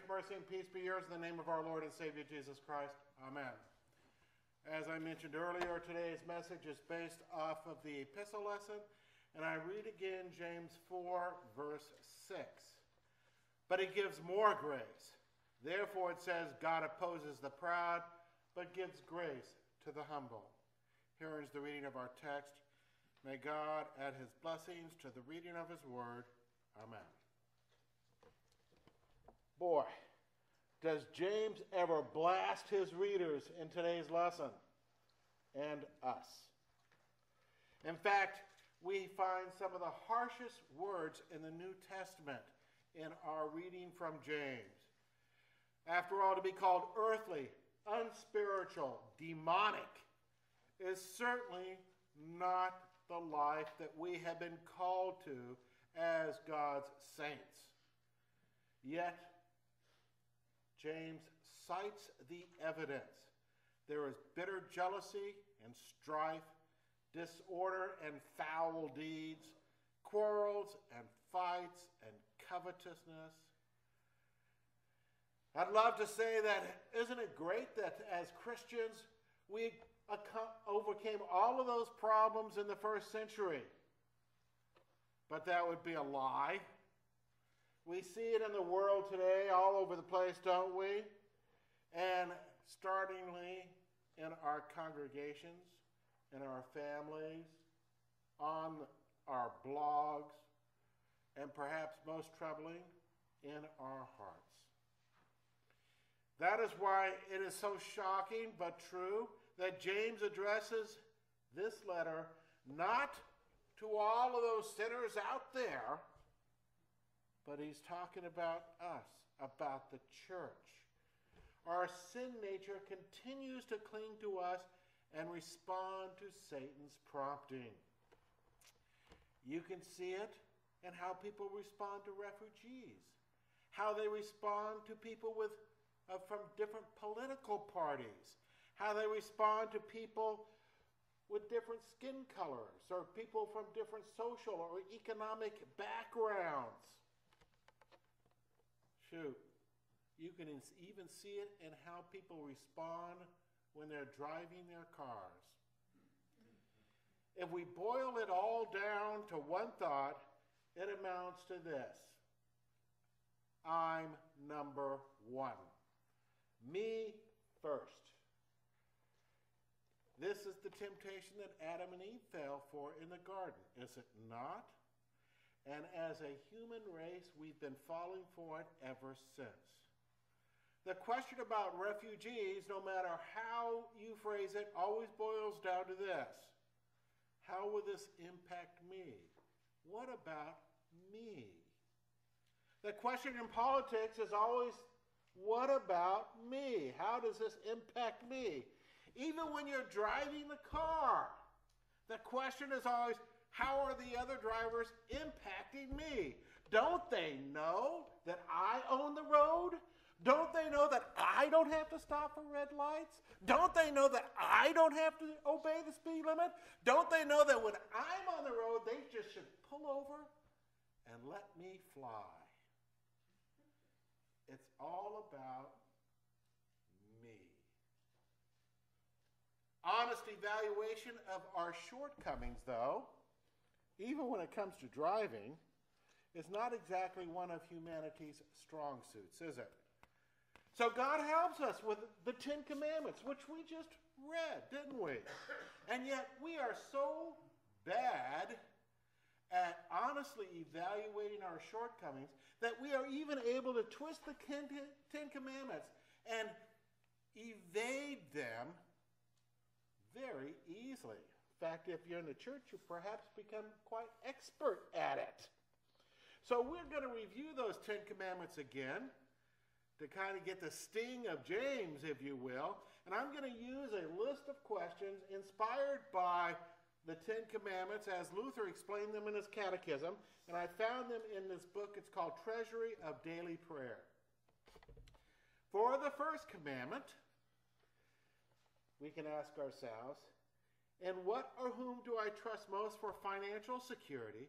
Grace, mercy, and peace be yours in the name of our Lord and Savior Jesus Christ. Amen. As I mentioned earlier, today's message is based off of the epistle lesson, and I read again James 4, verse 6. But he gives more grace. Therefore, it says, God opposes the proud, but gives grace to the humble. Here is the reading of our text. May God add his blessings to the reading of his word. Amen. Boy, does James ever blast his readers in today's lesson and us. In fact, we find some of the harshest words in the New Testament in our reading from James. After all, to be called earthly, unspiritual, demonic is certainly not the life that we have been called to as God's saints. Yet, James cites the evidence. There is bitter jealousy and strife, disorder and foul deeds, quarrels and fights and covetousness. I'd love to say that, isn't it great that as Christians we overcame all of those problems in the first century? But that would be a lie. We see it in the world today, all over the place, don't we? And startingly in our congregations, in our families, on our blogs, and perhaps most troubling, in our hearts. That is why it is so shocking but true that James addresses this letter not to all of those sinners out there but he's talking about us, about the church. Our sin nature continues to cling to us and respond to Satan's prompting. You can see it in how people respond to refugees, how they respond to people with, uh, from different political parties, how they respond to people with different skin colors or people from different social or economic backgrounds. Shoot, you can even see it in how people respond when they're driving their cars. If we boil it all down to one thought, it amounts to this I'm number one. Me first. This is the temptation that Adam and Eve fell for in the garden, is it not? And as a human race, we've been falling for it ever since. The question about refugees, no matter how you phrase it, always boils down to this How will this impact me? What about me? The question in politics is always what about me? How does this impact me? Even when you're driving the car, the question is always how are the other drivers impacting me? Don't they know that I own the road? Don't they know that I don't have to stop for red lights? Don't they know that I don't have to obey the speed limit? Don't they know that when I'm on the road, they just should pull over and let me fly? It's all about me. Honest evaluation of our shortcomings, though even when it comes to driving, is not exactly one of humanity's strong suits, is it? So God helps us with the Ten Commandments, which we just read, didn't we? And yet we are so bad at honestly evaluating our shortcomings that we are even able to twist the Ten Commandments and evade them very easily fact, if you're in the church, you perhaps become quite expert at it. So we're going to review those Ten Commandments again to kind of get the sting of James, if you will. And I'm going to use a list of questions inspired by the Ten Commandments as Luther explained them in his catechism. And I found them in this book. It's called Treasury of Daily Prayer. For the first commandment, we can ask ourselves and what or whom do I trust most for financial security,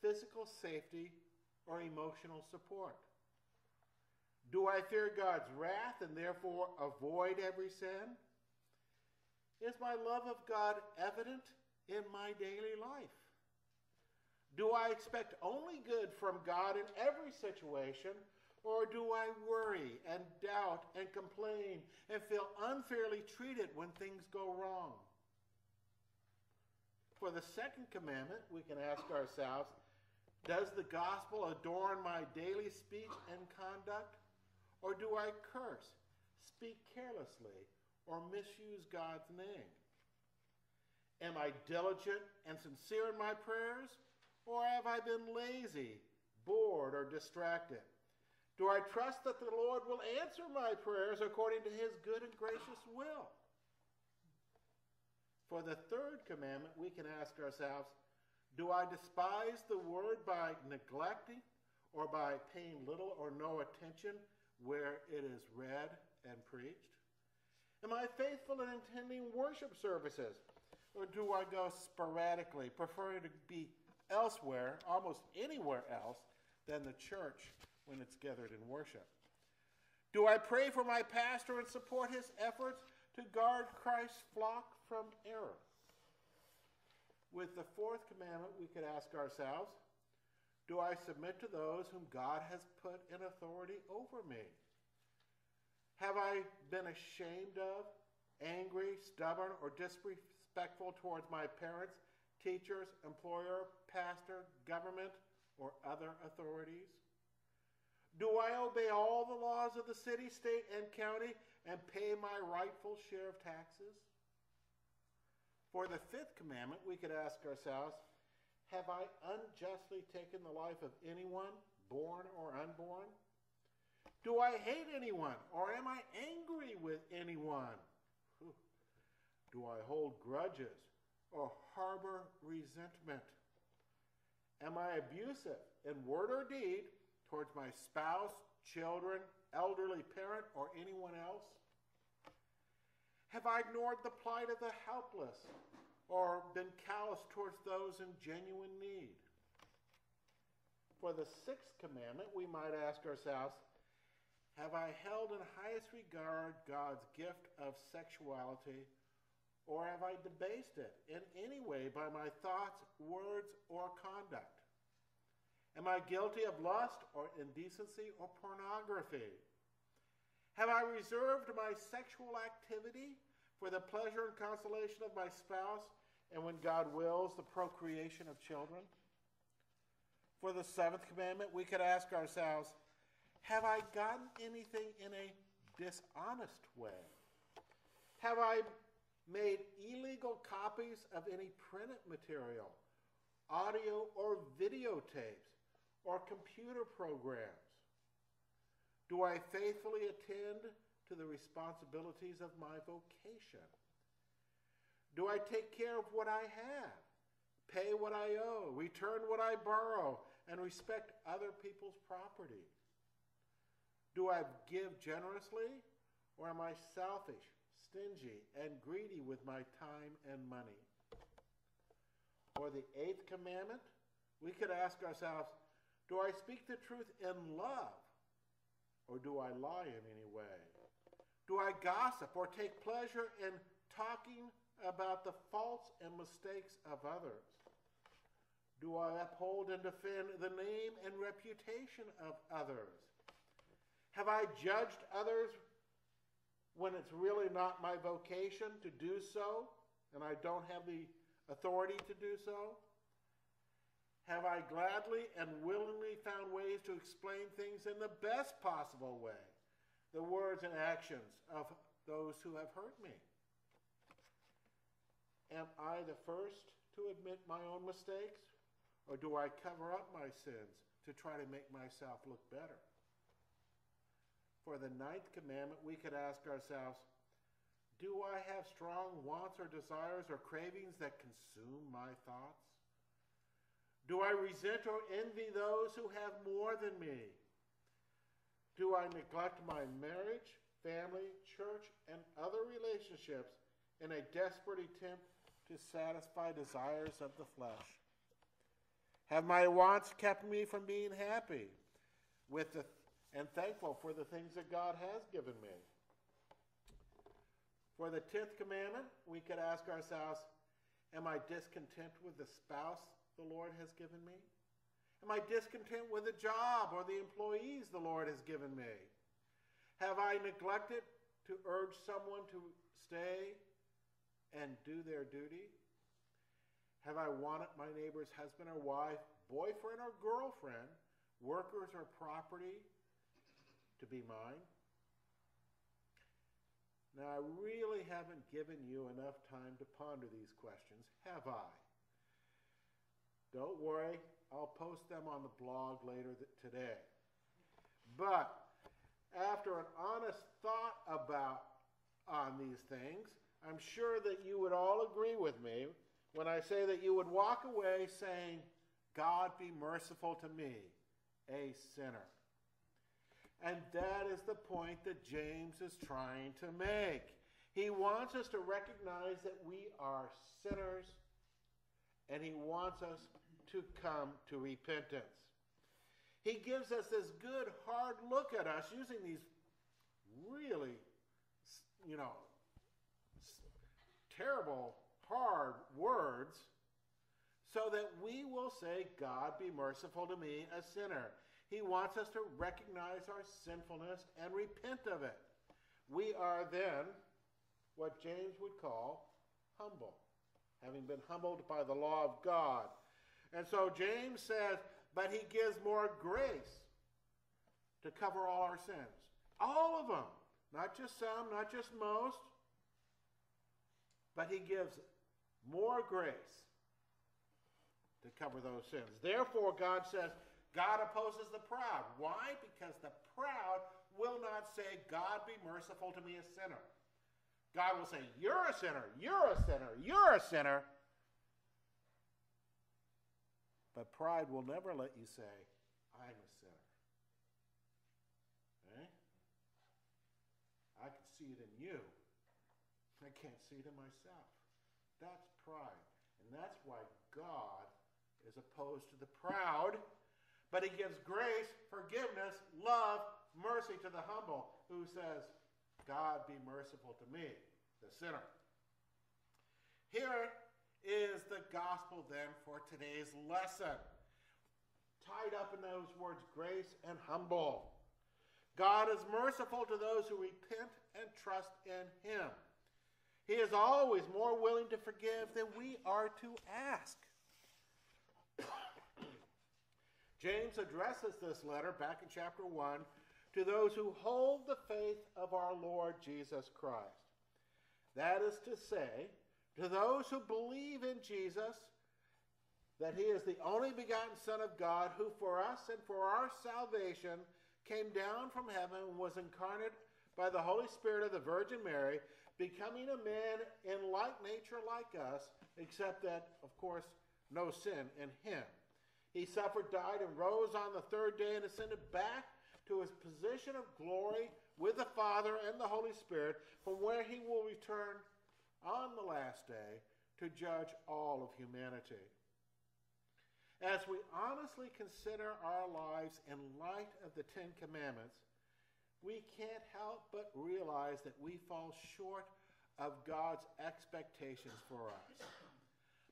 physical safety, or emotional support? Do I fear God's wrath and therefore avoid every sin? Is my love of God evident in my daily life? Do I expect only good from God in every situation, or do I worry and doubt and complain and feel unfairly treated when things go wrong? For the second commandment, we can ask ourselves Does the gospel adorn my daily speech and conduct? Or do I curse, speak carelessly, or misuse God's name? Am I diligent and sincere in my prayers? Or have I been lazy, bored, or distracted? Do I trust that the Lord will answer my prayers according to his good and gracious will? For the third commandment, we can ask ourselves Do I despise the word by neglecting or by paying little or no attention where it is read and preached? Am I faithful in attending worship services? Or do I go sporadically, preferring to be elsewhere, almost anywhere else, than the church when it's gathered in worship? Do I pray for my pastor and support his efforts to guard Christ's flock from error? With the fourth commandment, we could ask ourselves do I submit to those whom God has put in authority over me? Have I been ashamed of, angry, stubborn, or disrespectful towards my parents, teachers, employer, pastor, government, or other authorities? Do I obey all the laws of the city, state, and county and pay my rightful share of taxes? For the fifth commandment, we could ask ourselves have I unjustly taken the life of anyone, born or unborn? Do I hate anyone, or am I angry with anyone? Do I hold grudges or harbor resentment? Am I abusive in word or deed towards my spouse, children, elderly parent, or anyone else? Have I ignored the plight of the helpless or been callous towards those in genuine need. For the sixth commandment, we might ask ourselves Have I held in highest regard God's gift of sexuality, or have I debased it in any way by my thoughts, words, or conduct? Am I guilty of lust or indecency or pornography? Have I reserved my sexual activity for the pleasure and consolation of my spouse and when God wills, the procreation of children. For the seventh commandment, we could ask ourselves Have I gotten anything in a dishonest way? Have I made illegal copies of any printed material, audio or videotapes, or computer programs? Do I faithfully attend to the responsibilities of my vocation? Do I take care of what I have, pay what I owe, return what I borrow, and respect other people's property? Do I give generously, or am I selfish, stingy, and greedy with my time and money? Or the eighth commandment, we could ask ourselves do I speak the truth in love, or do I lie in any way? Do I gossip or take pleasure in talking about the faults and mistakes of others? Do I uphold and defend the name and reputation of others? Have I judged others when it's really not my vocation to do so and I don't have the authority to do so? Have I gladly and willingly found ways to explain things in the best possible way, the words and actions of those who have hurt me? Am I the first to admit my own mistakes? Or do I cover up my sins to try to make myself look better? For the ninth commandment, we could ask ourselves Do I have strong wants or desires or cravings that consume my thoughts? Do I resent or envy those who have more than me? Do I neglect my marriage, family, church, and other relationships in a desperate attempt to satisfy desires of the flesh? Have my wants kept me from being happy with the and thankful for the things that God has given me. For the 10th commandment, we could ask ourselves Am I discontent with the spouse the Lord has given me? Am I discontent with the job or the employees the Lord has given me? Have I neglected to urge someone to stay and do their duty? Have I wanted my neighbor's husband or wife, boyfriend or girlfriend, workers or property to be mine? Now, I really haven't given you enough time to ponder these questions, have I? Don't worry, I'll post them on the blog later today. But after an honest thought about on these things, I'm sure that you would all agree with me when I say that you would walk away saying, God be merciful to me, a sinner. And that is the point that James is trying to make. He wants us to recognize that we are sinners, and he wants us to come to repentance. He gives us this good, hard look at us using these really, you know, terrible, hard words so that we will say, God be merciful to me, a sinner. He wants us to recognize our sinfulness and repent of it. We are then what James would call humble, having been humbled by the law of God. And so James says, but he gives more grace to cover all our sins. All of them. Not just some, not just most. But he gives more grace to cover those sins. Therefore, God says, God opposes the proud. Why? Because the proud will not say, God be merciful to me, a sinner. God will say, You're a sinner, you're a sinner, you're a sinner. But pride will never let you say, I'm a sinner. Eh? I can see it in you. I can't see it in myself. That's pride. And that's why God is opposed to the proud but he gives grace, forgiveness, love, mercy to the humble who says, God be merciful to me, the sinner. Here is the gospel then for today's lesson. Tied up in those words, grace and humble. God is merciful to those who repent and trust in him. He is always more willing to forgive than we are to ask. James addresses this letter back in chapter 1 to those who hold the faith of our Lord Jesus Christ. That is to say, to those who believe in Jesus, that he is the only begotten Son of God, who for us and for our salvation came down from heaven and was incarnate by the Holy Spirit of the Virgin Mary, becoming a man in like nature like us, except that, of course, no sin in him. He suffered, died, and rose on the third day and ascended back to his position of glory with the Father and the Holy Spirit, from where he will return on the last day to judge all of humanity. As we honestly consider our lives in light of the Ten Commandments, we can't help but realize that we fall short of God's expectations for us.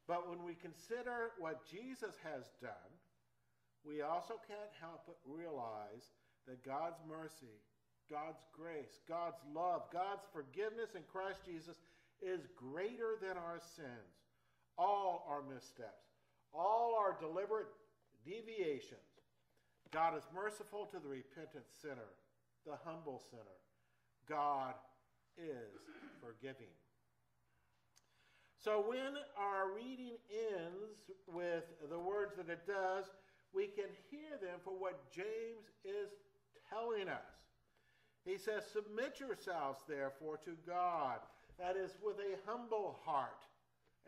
But when we consider what Jesus has done, we also can't help but realize that God's mercy, God's grace, God's love, God's forgiveness in Christ Jesus is greater than our sins, all our missteps, all our deliberate deviations. God is merciful to the repentant sinner, the humble sinner. God is forgiving. So when our reading ends with the words that it does, we can hear them for what James is telling us. He says, Submit yourselves, therefore, to God. That is, with a humble heart,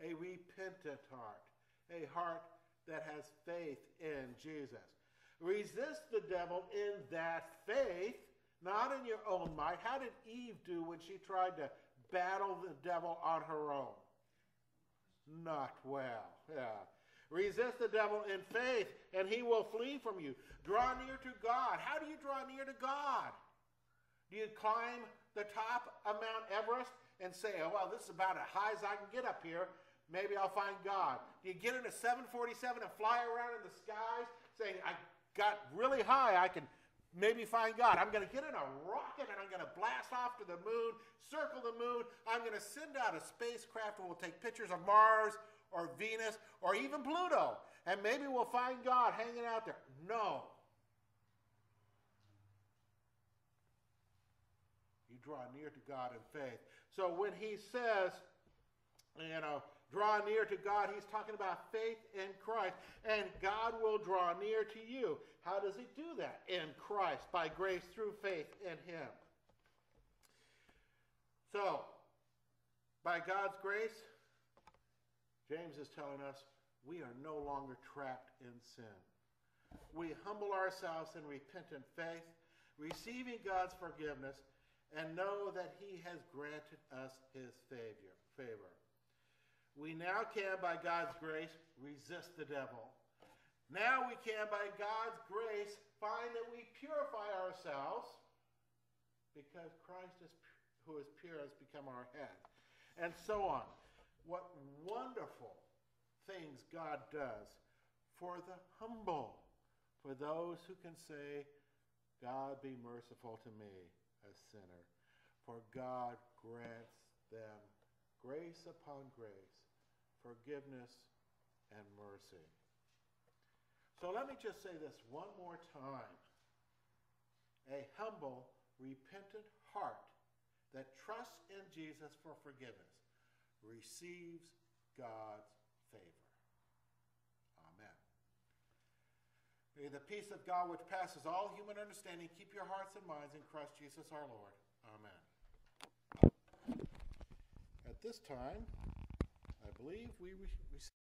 a repentant heart, a heart that has faith in Jesus. Resist the devil in that faith, not in your own might. How did Eve do when she tried to battle the devil on her own? not well. Yeah. Resist the devil in faith, and he will flee from you. Draw near to God. How do you draw near to God? Do you climb the top of Mount Everest and say, oh, well, this is about as high as I can get up here. Maybe I'll find God. Do you get in a 747 and fly around in the skies saying, I got really high, I can maybe find God. I'm going to get in a rocket and I'm going to blast off to the moon, circle the moon. I'm going to send out a spacecraft and we'll take pictures of Mars or Venus or even Pluto. And maybe we'll find God hanging out there. No. You draw near to God in faith. So when he says, you know, draw near to God, he's talking about faith in Christ. And God will draw near to you. How does he do that? In Christ, by grace through faith in him. So, by God's grace, James is telling us we are no longer trapped in sin. We humble ourselves in repentant faith, receiving God's forgiveness, and know that He has granted us His favor. favor. We now can, by God's grace, resist the devil. Now we can, by God's grace, find that we purify ourselves because Christ, is, who is pure, has become our head. And so on what wonderful things God does for the humble, for those who can say, God be merciful to me, a sinner. For God grants them grace upon grace, forgiveness and mercy. So let me just say this one more time. A humble, repentant heart that trusts in Jesus for forgiveness receives God's favor. Amen. May the peace of God, which passes all human understanding, keep your hearts and minds in Christ Jesus our Lord. Amen. At this time, I believe we receive.